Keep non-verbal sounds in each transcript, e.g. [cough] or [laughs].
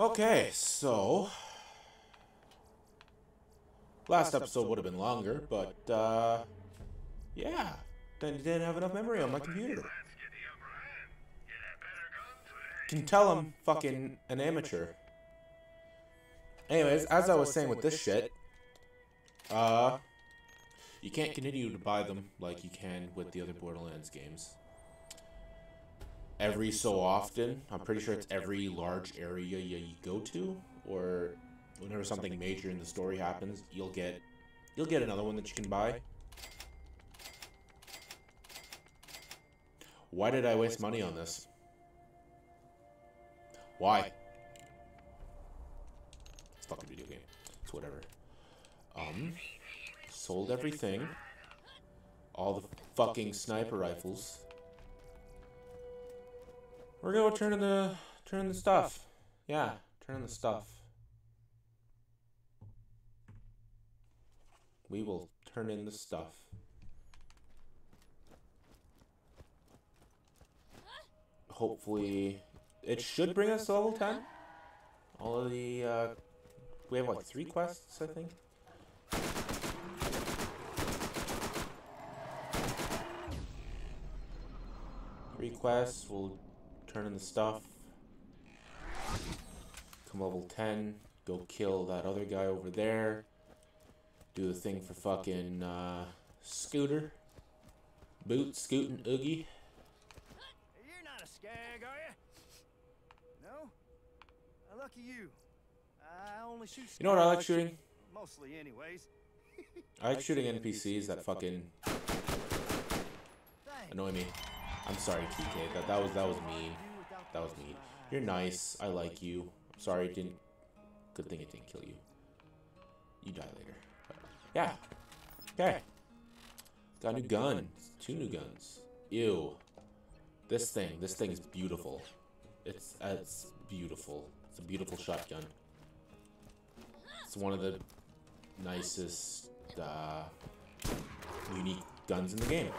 Okay, so last episode would have been longer, but uh, yeah, then you didn't have enough memory on my computer. Can tell I'm fucking an amateur. Anyways, as I was saying with this shit, uh, you can't continue to buy them like you can with the other Borderlands games every so often. I'm pretty sure it's every large area you go to, or whenever something major in the story happens, you'll get you'll get another one that you can buy. Why did I waste money on this? Why? It's fucking video game. It's whatever. Um, sold everything. All the fucking sniper rifles. We're gonna turn in the turn in the stuff. Yeah, turn in the stuff. We will turn in the stuff. Hopefully, it should bring us to level 10. All of the, uh, we have like three quests, I think. Three quests, we'll turn in the stuff. Come level 10, go kill that other guy over there. Do the thing for fucking uh, Scooter. Boot, Scootin' Oogie. You're not a skag, are you? No? Lucky you. I only shoot You know what I like shooting? Mostly, anyways. I like [laughs] shooting NPCs that fucking annoy me. I'm sorry, TK. That that was that was mean. That was mean. You're nice. I like you. I'm sorry it didn't. Good thing it didn't kill you. You die later. Yeah. Okay. Got a new gun. Two new guns. Ew. This thing. This thing is beautiful. It's it's beautiful. It's a beautiful shotgun. It's one of the nicest, uh, unique guns in the game.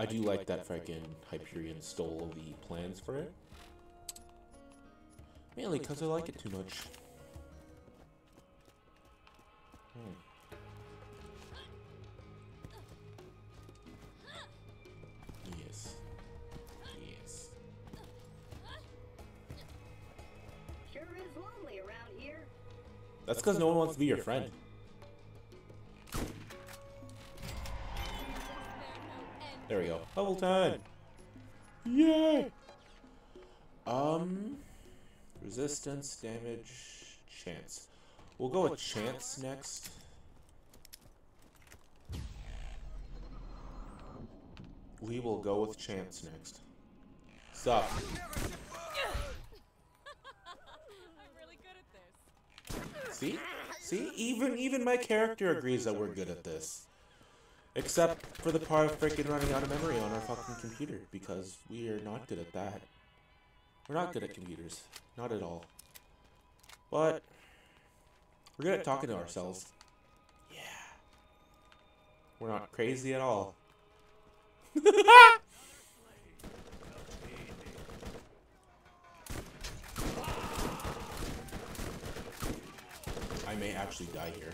I do like that freaking Hyperion stole the plans for it. Mainly because I like it too much. Hmm. Yes. Yes. Sure is lonely around here. That's because no one wants to be your friend. There we go. Level 10. Yay! Um, resistance, damage, chance. We'll go with chance next. We will go with chance next. Stop. [laughs] Really good at this. See? See? Even even my character agrees that we're good at this. Except for the part of freaking running out of memory on our fucking computer, because we are not good at that. We're not good at computers. Not at all. But we're good at talking to ourselves. Yeah. We're not crazy at all. [laughs] I may actually die here.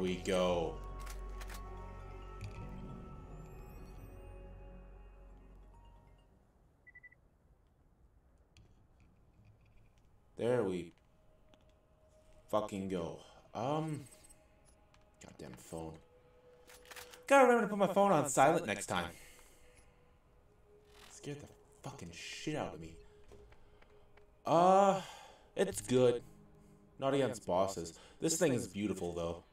We go. There we fucking go. Um, goddamn phone. Gotta remember to put my phone on silent next time. Scared the fucking shit out of me. Uh, it's good. Not against bosses. This thing is beautiful, though.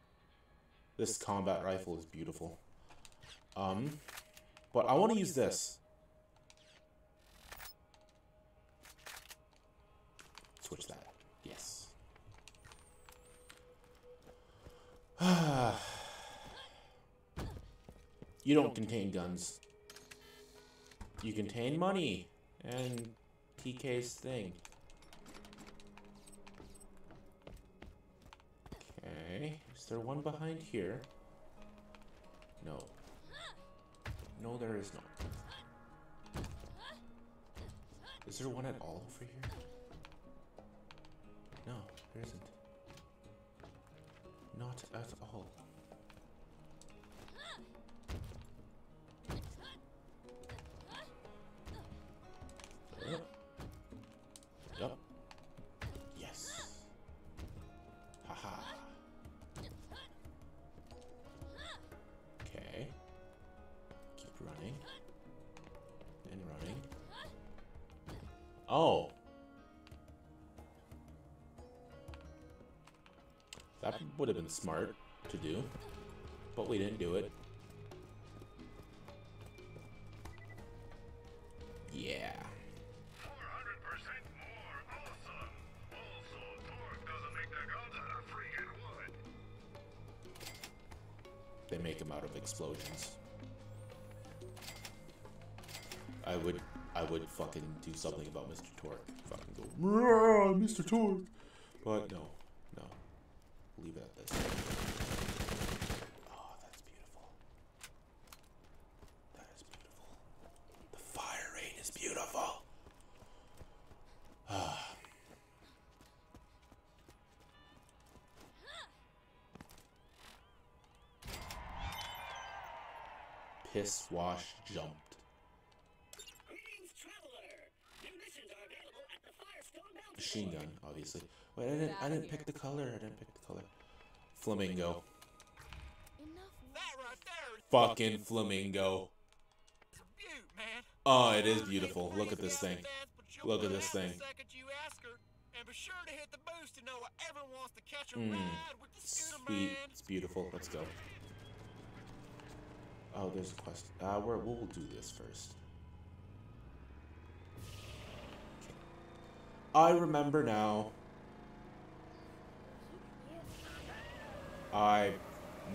This combat rifle is beautiful. Um, but I want to use this. Switch that. Yes. [sighs] you don't contain guns. You contain money and TK's thing. Is there one behind here? No. No, there is not. Is there one at all over here? No, there isn't. Not at all. Oh. That would have been smart to do. But we didn't do it. Yeah. 400% more awesome. Also, Torgue doesn't make their guns out of freaking wood. They make them out of explosions. I would, would fucking do something about Mr. Torgue. Fucking go, Mr. Torgue. But no, no. Leave it at this. Oh, that's beautiful. That is beautiful. The fire rate is beautiful. Ah. [sighs] Piss wash jumped. Machine gun, obviously. Wait, I didn't. I didn't pick the color. I didn't pick the color. Flamingo. Enough. That right there is Fucking flamingo. a beaut, man. Oh, it is beautiful. Look at this thing. the dance, but you'll Look at this thing. second you ask her. And be sure to hit the boost to know whoever wants to catch a Mm. ride with the scooter Sweet. man. It's beautiful. Let's go. Oh, there's a quest. Uh, we're, we'll do this first. I remember now. I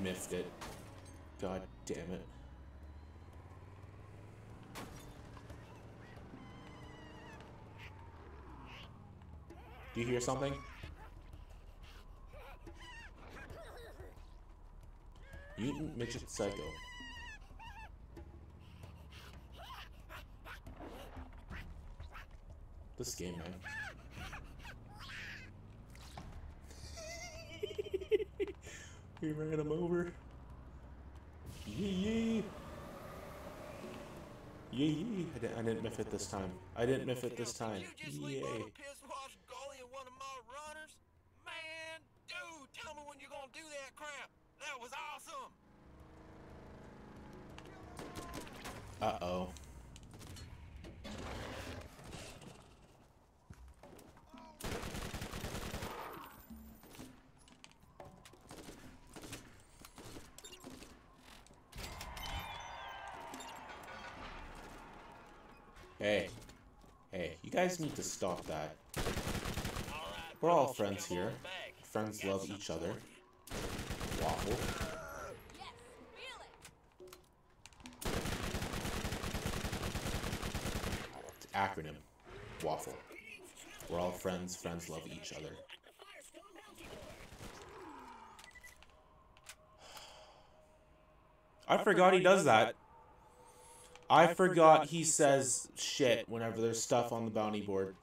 missed it. God damn it. Do you hear something? Mutant Midget Psycho. This game, man. We ran him over. Yee yee. Yee yee. I didn't, I didn't miff it this time. I didn't miff it this time. You just leave all Yay. the Hey. Hey, you guys need to stop that. We're all friends here. Friends love each other. Waffle. Yes. Feel it. It's acronym. Waffle. We're all friends. Friends love each other. At the Fyrestone Bounty Board. I forgot he does that. I forgot he says shit whenever there's stuff on the bounty board.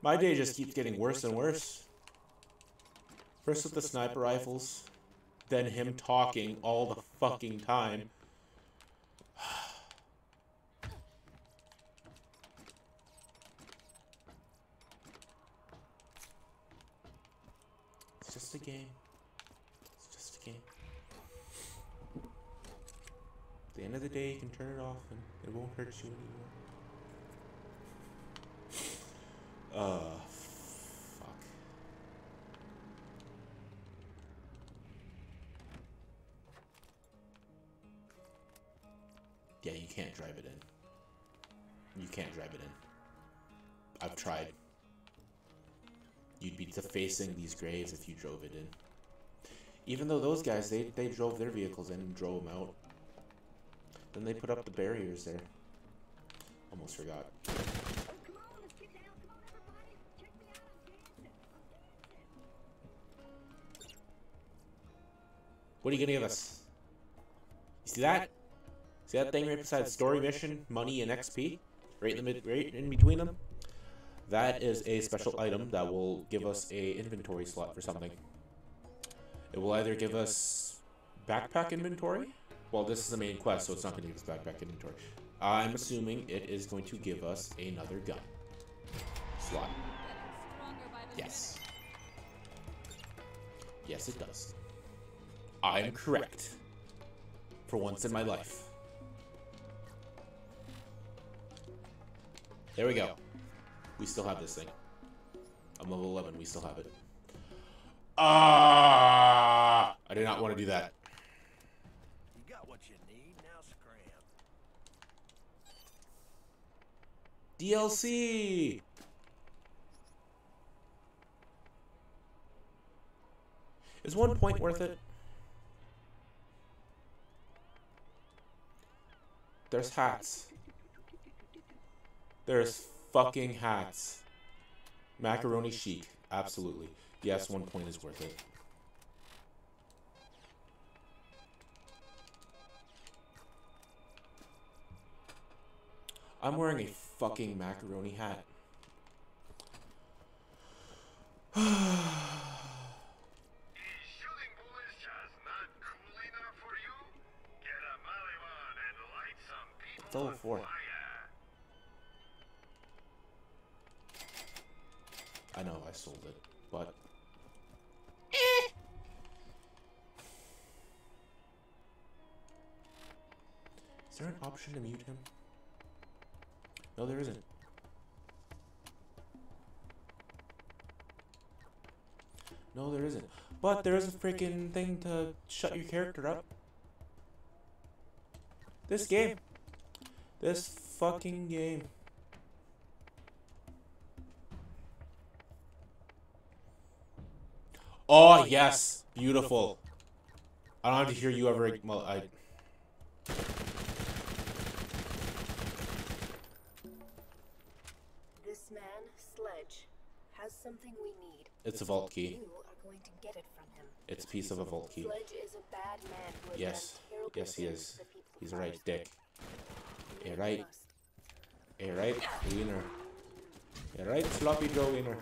My day just keeps getting worse and worse. First with the sniper rifles, then him talking all the fucking time. It's just a game. It's just a game. At the end of the day, you can turn it off and it won't hurt you anymore. [sighs] Uh, fuck. Yeah, you can't drive it in. You can't drive it in. I've tried. You'd be defacing these graves if you drove it in. Even though those guys, they, they drove their vehicles in and drove them out. Then they put up the barriers there. Almost forgot. What are you gonna give us? You see that? See that thing right beside story mission, money, and XP? Right in the right in between them? That is a special item that will give us a inventory slot for something. It will either give us backpack inventory. Well, this is the main quest, so it's not going to give us backpack inventory. I'm assuming it is going to give us another gun slot. Yes. Yes, it does. I'm correct. For once in my life. There we go. We still have this thing. I'm level 11. We still have it. Ah! I did not want to do that. You got what you need, now scram. DLC! Is one point worth it? There's hats. There's fucking hats. Macaroni chic. Absolutely. Yes, one point is worth it. I'm wearing a fucking macaroni hat. Is shooting bullets just not cool enough for you? Get a Maliwan and light some people It's level four. I know I sold it, but eh. Is there an option to mute him? No, there isn't. No, there isn't. But there is a freaking thing to shut your character up. This game. This fucking game. Oh, oh yes. Beautiful. I don't have to hear you ever. Well, I. something we need. It's a vault key. You are going to get it from him. It's a piece of a vault key. Sledge is a bad man who Yes. Yes, he is. to the people of He's right, dick. You Yeah, right. must. Yeah, right? Wiener. Yeah, right? Sloppy Joe Wiener.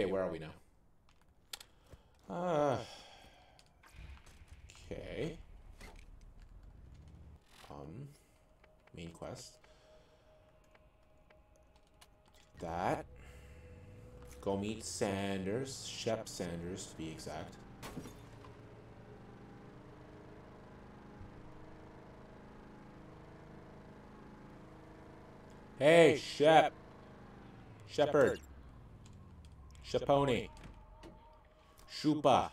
Okay, where are we now? Uh. Okay. Um. Main quest. That. Go meet Sanders, Shep Sanders to be exact. Hey, Shep. Shepherd. Chaponi. Shupa.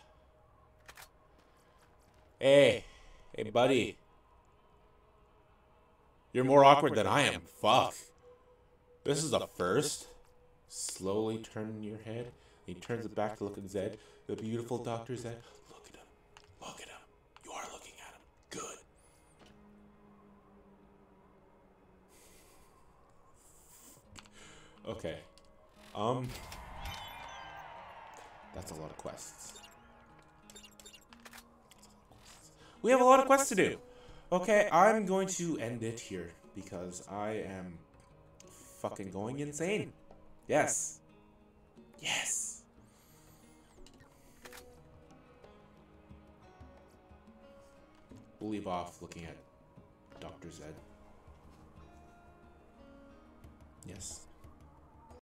Hey. Eh, eh, hey, buddy. You're more awkward than I am. Fuck. This is the first. Slowly turning your head. He turns it back to look at Zed. The beautiful Dr. Zed. Look at him. Look at him. You are looking at him. Good. Okay. Um... That's a lot of quests. We have a lot of quests to do. Okay, I'm going to end it here because I am fucking going insane. Yes. Yes. We'll leave off looking at Dr. Zed. Yes.